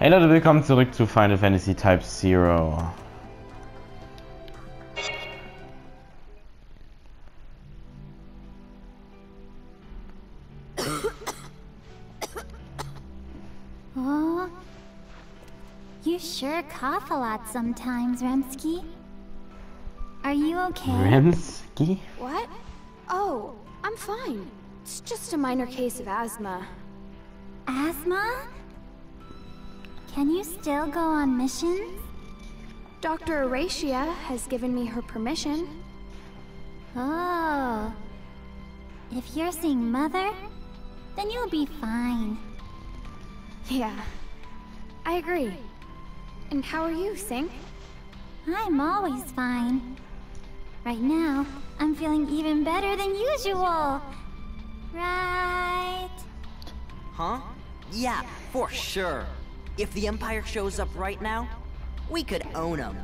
Hey Leute, willkommen zurück zu Final Fantasy Type Zero. Oh, you sure cough a lot sometimes, Remsky. Are you okay? Remsky? What? Oh, I'm fine. It's just a minor case of asthma. Asthma? Can you still go on missions? Dr. Arecia has given me her permission. Oh. If you're seeing Mother, then you'll be fine. Yeah, I agree. And how are you, Cinque? I'm always fine. Right now, I'm feeling even better than usual. Right? Huh? Yeah, for sure. If the Empire shows up right now, we could own them.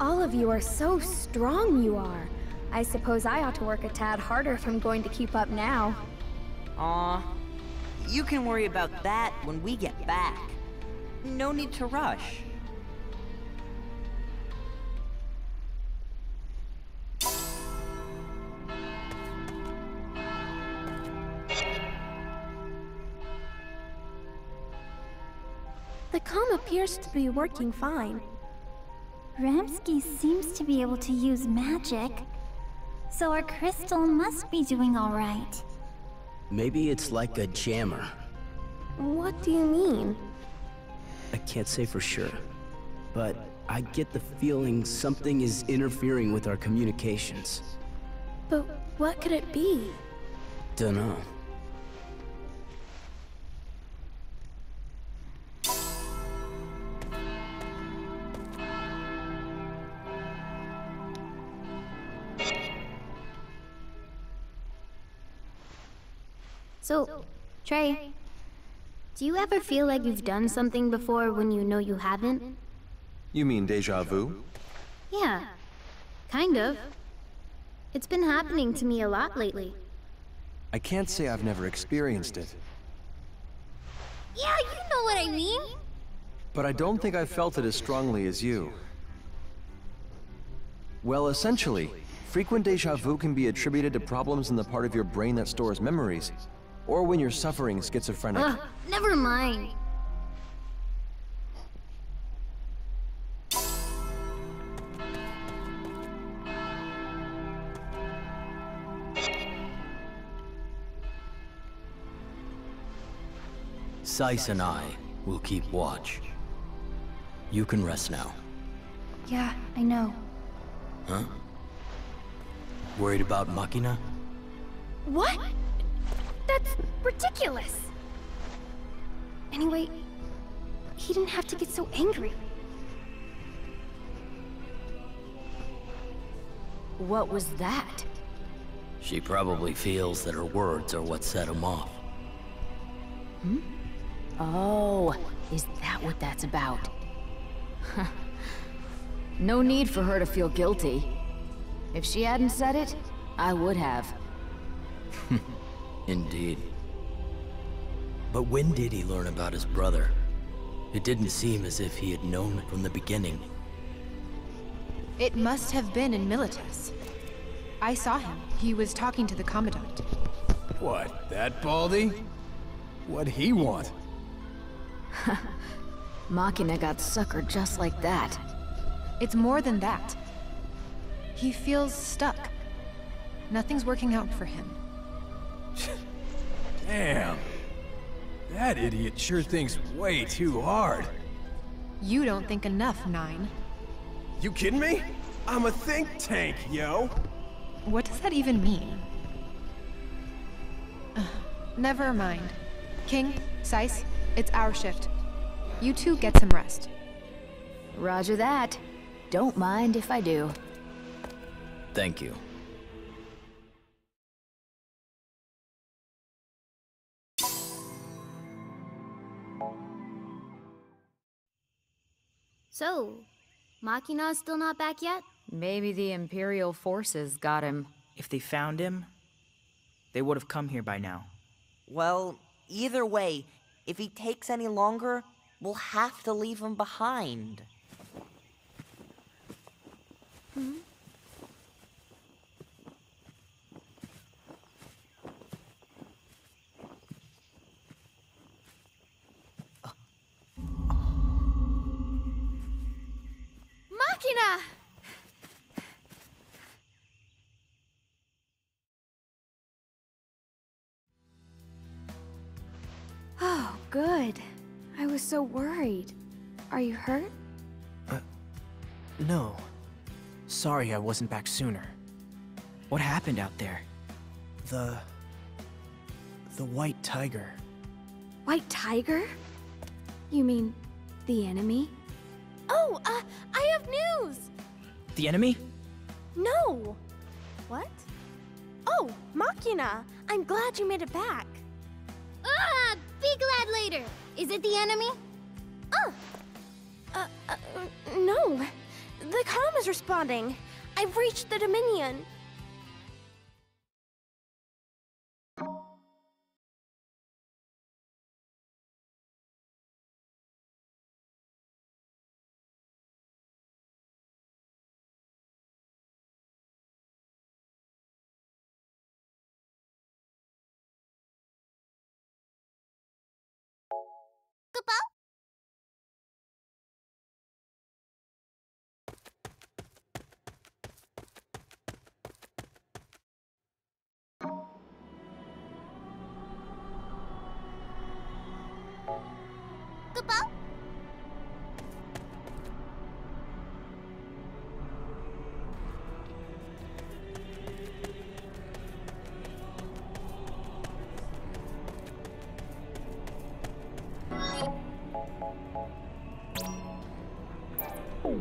All of you are so strong you are. I suppose I ought to work a tad harder if I'm going to keep up now. Aw, you can worry about that when we get back. No need to rush. The comm appears to be working fine. Ramsky seems to be able to use magic. So our crystal must be doing alright. Maybe it's like a jammer. What do you mean? I can't say for sure. But I get the feeling something is interfering with our communications. But what could it be? Dunno. So, Trey, do you ever feel like you've done something before when you know you haven't? You mean deja vu? Yeah, kind of. It's been happening to me a lot lately. I can't say I've never experienced it, Yeah, you know what I mean. but I don't think I felt it as strongly as you. Well, essentially, frequent deja vu can be attributed to problems in the part of your brain that stores memories, or when you're suffering schizophrenic. Ugh, never mind. Sice and I will keep watch. You can rest now. Yeah, I know. Huh? Worried about Machina? What? That's ridiculous. Anyway, he didn't have to get so angry. What was that? She probably feels that her words are what set him off. Hmm? Oh, is that what that's about? no need for her to feel guilty. If she hadn't said it, I would have. Indeed. But when did he learn about his brother? It didn't seem as if he had known from the beginning. It must have been in Milites. I saw him. He was talking to the Commandant. What, that Baldy? What'd he want? Machina got suckered just like that. It's more than that. He feels stuck. Nothing's working out for him. Damn. That idiot sure thinks way too hard. You don't think enough, Nine. You kidding me? I'm a think tank, yo. What does that even mean? Ugh, Never mind. King, Sice, it's our shift. You two get some rest. Roger that. Don't mind if I do. Thank you. So, Machina's still not back yet? Maybe the Imperial forces got him. If they found him, they would have come here by now. Well, either way, if he takes any longer, We'll have to leave him behind. Sorry I wasn't back sooner. What happened out there? The... The White Tiger. White Tiger? You mean the enemy? Oh, uh, I have news! The enemy? No! What? Oh, Machina! I'm glad you made it back. Ah! Be glad later! Is it the enemy? Oh! Uh, uh, no. The comm is responding. I've reached the Dominion. oh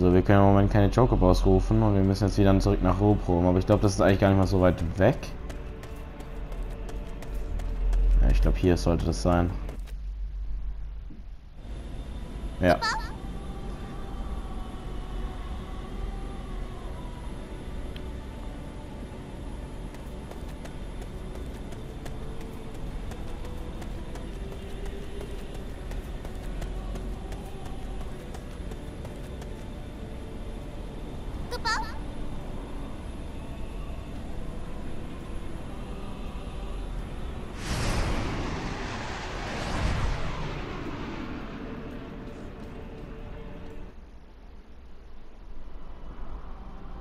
So, wir können im Moment keine Chocobos rufen und wir müssen jetzt wieder zurück nach Robrom. Aber ich glaube, das ist eigentlich gar nicht mal so weit weg. Ja, ich glaube, hier sollte das sein. Ja.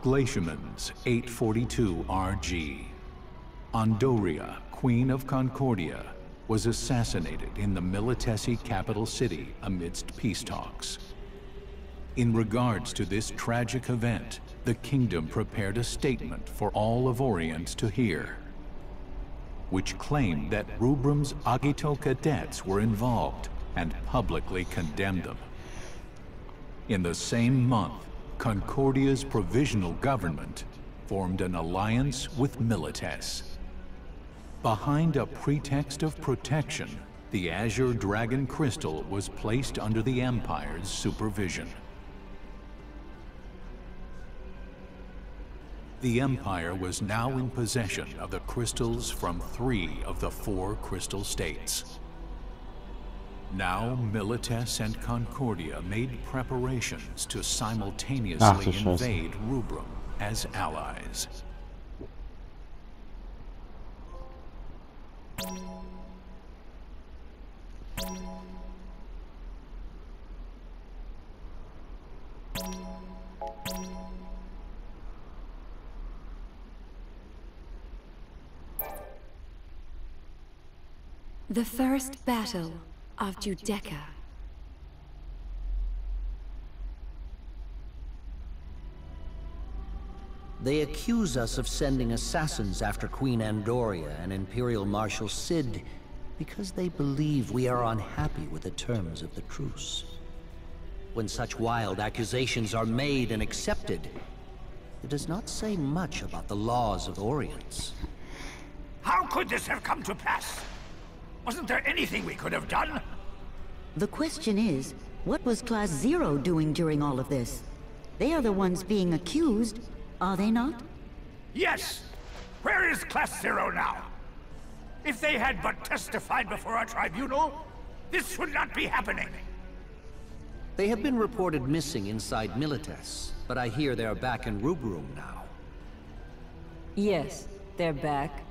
Glaciamens 842 RG. Andoria, Queen of Concordia, was assassinated in the Militesi capital city amidst peace talks. In regards to this tragic event, the kingdom prepared a statement for all of Orience to hear, which claimed that Rubrum's Agito cadets were involved and publicly condemned them. In the same month, Concordia's provisional government formed an alliance with Milites. Behind a pretext of protection, the Azure Dragon Crystal was placed under the Empire's supervision. The Empire was now in possession of the crystals from three of the four crystal states. Now, Milites and Concordia made preparations to simultaneously invade Rubrum as allies. The First Battle of Judecca. They accuse us of sending assassins after Queen Andoria and Imperial Marshal Cid because they believe we are unhappy with the terms of the truce. When such wild accusations are made and accepted, it does not say much about the laws of Orience. How could this have come to pass? Wasn't there anything we could have done? The question is, what was Class Zero doing during all of this? They are the ones being accused, are they not? Yes! Where is Class Zero now? If they had but testified before our tribunal, this would not be happening. They have been reported missing inside Milites, but I hear they're back in Rubrum now. Yes, they're back,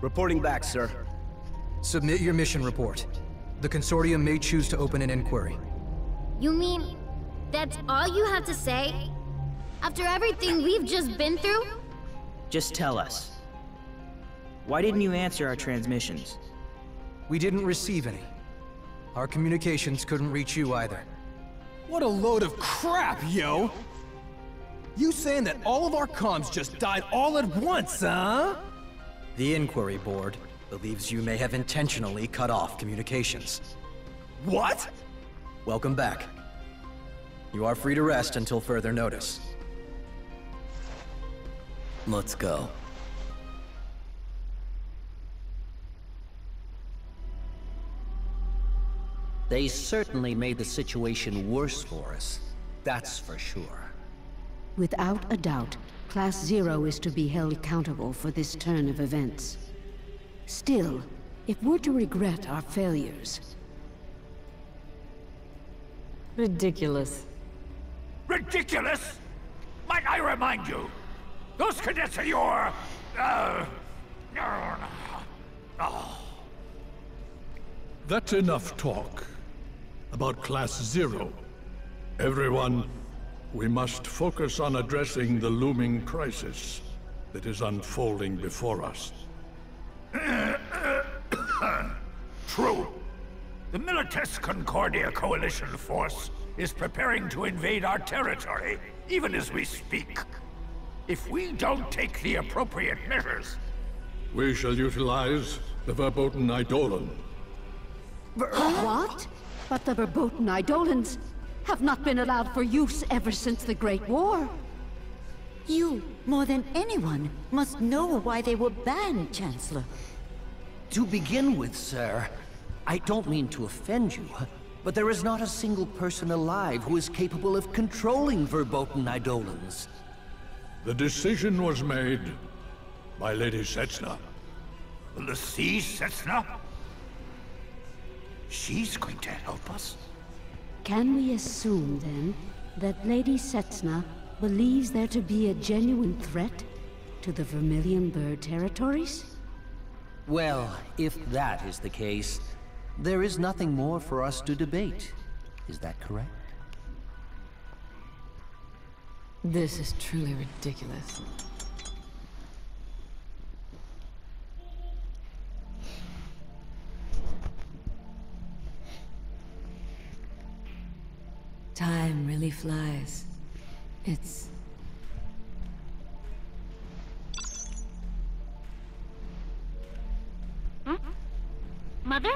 Reporting back, sir. Submit your mission report. The Consortium may choose to open an inquiry. You mean that's all you have to say? After everything we've just been through? Just tell us. Why didn't you answer our transmissions? We didn't receive any. Our communications couldn't reach you either. What a load of crap, yo! You saying that all of our comms just died all at once, huh? The Inquiry Board believes you may have intentionally cut off communications. What? Welcome back. You are free to rest until further notice. Let's go. They certainly made the situation worse for us. That's for sure. Without a doubt, Class Zero is to be held accountable for this turn of events. Still, if we're to regret our failures... Ridiculous. Ridiculous? Might I remind you, those cadets are your... Uh... Oh. That's enough talk about Class Zero. Everyone, we must focus on addressing the looming crisis that is unfolding before us. True. The Milites Concordia Coalition force is preparing to invade our territory, even as we speak. If we don't take the appropriate measures... We shall utilize the Verboten Eidolon. What? But the Verboten Eidolons have not been allowed for use ever since the Great War. You, more than anyone, must know why they were banned, Chancellor. To begin with, sir, I don't mean to offend you, but there is not a single person alive who is capable of controlling Verboten Eidolons. The decision was made by Lady Setsuna. The Sea Setsuna? She's going to help us? Can we assume, then, that Lady Setsuna believes there to be a genuine threat to the Vermilion Bird territories? Well, if that is the case, There is nothing more for us to debate. Is that correct? This is truly ridiculous. Time really flies. It's... Hmm? Mother?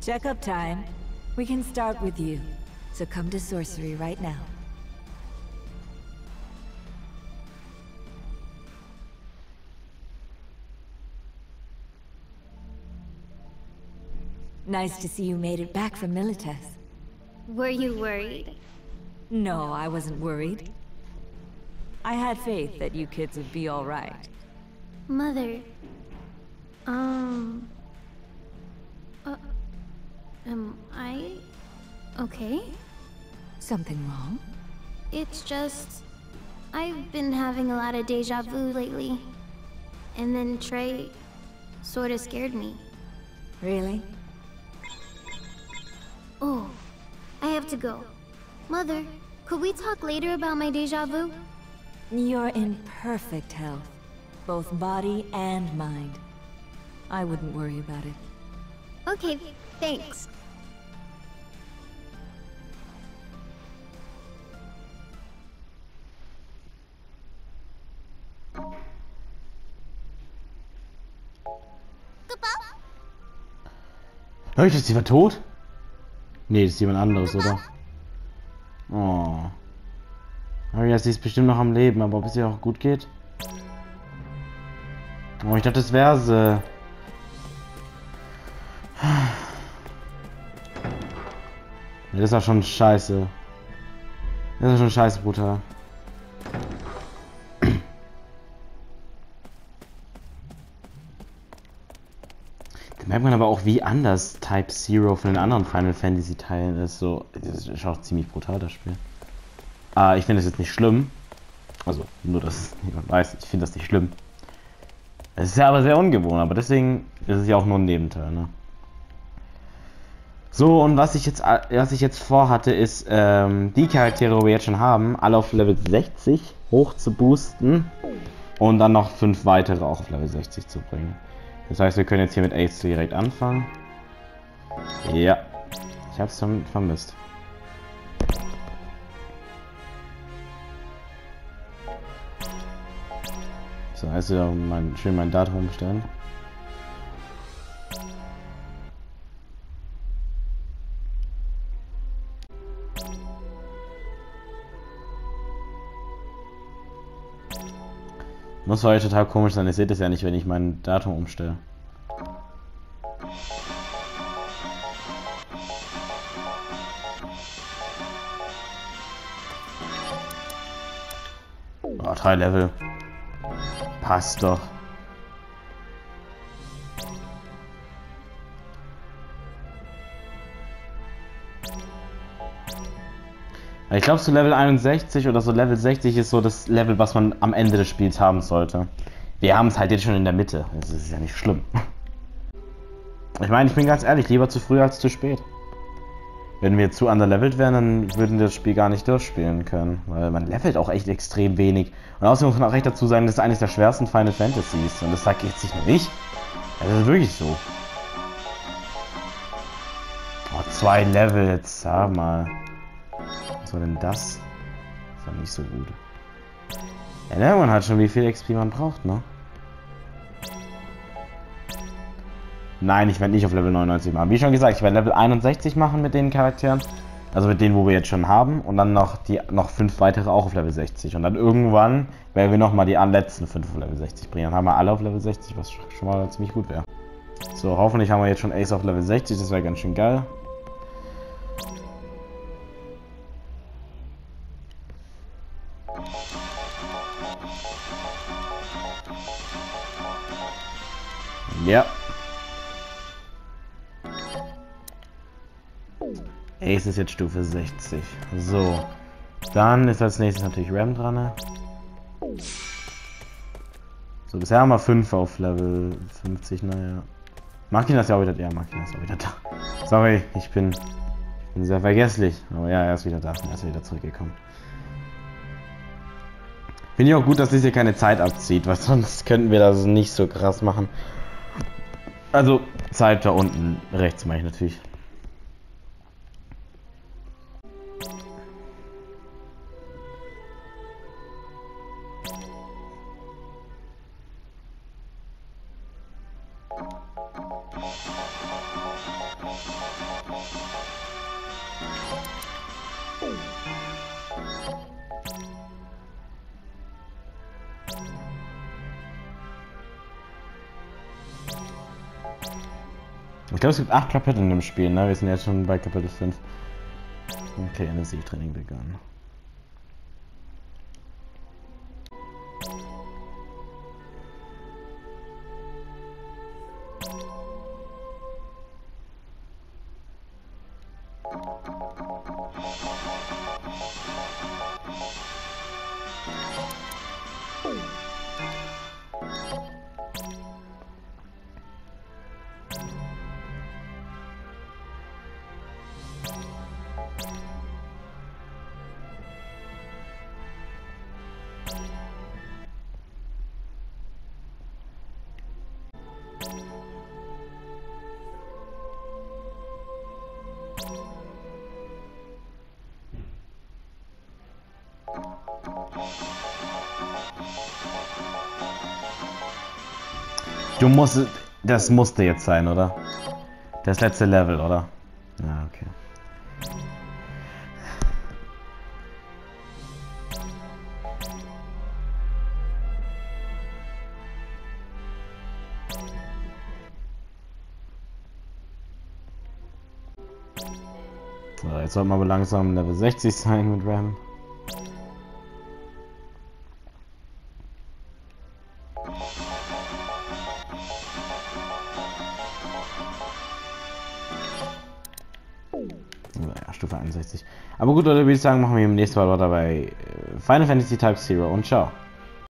Checkup time. We can start with you. So come to sorcery right now. Nice to see you made it back from Milites. Were you worried? No, I wasn't worried. I had faith that you kids would be alright. Mother. Um... Uh, am I... okay? Something wrong? It's just... I've been having a lot of deja vu lately. And then Trey sorta scared me. Really? Oh, to go. Mother, could we talk later about my deja vu? You're in perfect health. Both body and mind. I wouldn't worry about it. Okay, thanks. Hör ich, ist die war tot? Nee, das ist jemand anderes, oder? Oh. Aria, sie ist bestimmt noch am Leben, aber ob es ihr auch gut geht? Oh, ich dachte, das wäre sie. Das ist auch schon scheiße. Das ist schon scheiße brutal. Merkt man aber auch, wie anders Type Zero von den anderen Final Fantasy Teilen ist. So, das ist auch ziemlich brutal, das Spiel. Äh, ich finde das jetzt nicht schlimm. Also, nur, dass niemand weiß, ich finde das nicht schlimm. Es ist ja aber sehr ungewohnt, aber deswegen ist es ja auch nur ein Nebenteil, ne? So, und was ich jetzt, was ich jetzt vorhatte, ist, ähm, die Charaktere, die wir jetzt schon haben, alle auf Level 60 hoch zu boosten und dann noch fünf weitere auch auf Level 60 zu bringen. Das heißt, wir können jetzt hier mit Ace direkt anfangen. Ja, ich hab's vermisst. So, ja mein, schön mein Datum umstellen. Muss für euch total komisch sein, ihr seht es ja nicht, wenn ich mein Datum umstelle. Oh, drei Level. Passt doch. Ich glaube, so Level 61 oder so Level 60 ist so das Level, was man am Ende des Spiels haben sollte. Wir haben es halt jetzt schon in der Mitte. Das ist ja nicht schlimm. Ich meine, ich bin ganz ehrlich, lieber zu früh als zu spät. Wenn wir zu underlevelt wären, dann würden wir das Spiel gar nicht durchspielen können. Weil man levelt auch echt extrem wenig. Und außerdem muss man auch recht dazu sagen, das ist eines der schwersten Final Fantasies. Und das sagt jetzt nicht nur ich. Das ist wirklich so. Oh, zwei Level jetzt, sag mal. Denn das? Das war nicht so gut. Ne, man hat schon, wie viel XP man braucht, ne? Nein, ich werde nicht auf Level 99 machen. Wie schon gesagt, ich werde Level 61 machen mit den Charakteren. Also mit denen, wo wir jetzt schon haben. Und dann noch die noch fünf weitere auch auf Level 60. Und dann irgendwann werden wir nochmal die letzten fünf auf Level 60 bringen. Dann haben wir alle auf Level 60, was schon mal ziemlich gut wäre. So, hoffentlich haben wir jetzt schon Ace auf Level 60. Das wäre ganz schön geil. Ja. Ace ist jetzt Stufe 60. So. Dann ist als nächstes natürlich Ram dran. Ne? So, bisher haben wir 5 auf Level 50, naja. Martin ist ja auch wieder, ja, Martin ist auch wieder da. Sorry, ich bin, ich bin sehr vergesslich. Aber ja, er ist wieder da, er ist wieder zurückgekommen. Finde ich auch gut, dass das hier keine Zeit abzieht, weil sonst könnten wir das nicht so krass machen. Also, Zeit da unten rechts mache ich natürlich. Ich glaube, es gibt acht Kapitel in dem Spiel, ne? Wir sind jetzt schon bei Kapitel 5. Okay, Intensivtraining begonnen. Du musst. Das musste jetzt sein, oder? Das letzte Level, oder? Ja, okay. So, jetzt sollten wir aber langsam Level 60 sein mit Ram. Aber gut, Leute, würde ich sagen, machen wir im nächsten Mal weiter bei Final Fantasy Type Zero und ciao.